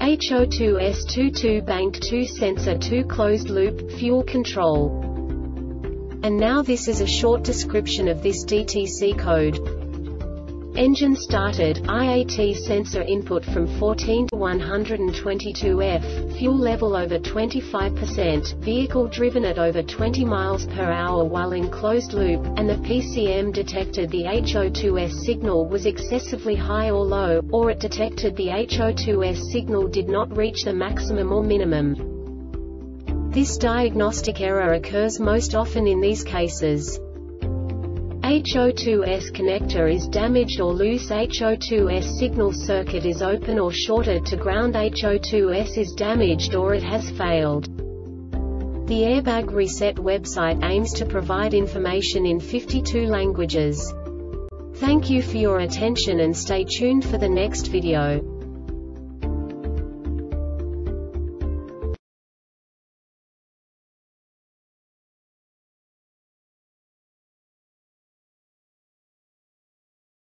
HO2S22 Bank 2 Sensor 2 Closed Loop, Fuel Control. And now this is a short description of this DTC code. Engine started, IAT sensor input from 14 to 122 F, fuel level over 25%, vehicle driven at over 20 miles per hour while in closed loop, and the PCM detected the HO2S signal was excessively high or low, or it detected the HO2S signal did not reach the maximum or minimum. This diagnostic error occurs most often in these cases. HO2S connector is damaged or loose HO2S signal circuit is open or shorted to ground HO2S is damaged or it has failed. The Airbag Reset website aims to provide information in 52 languages. Thank you for your attention and stay tuned for the next video.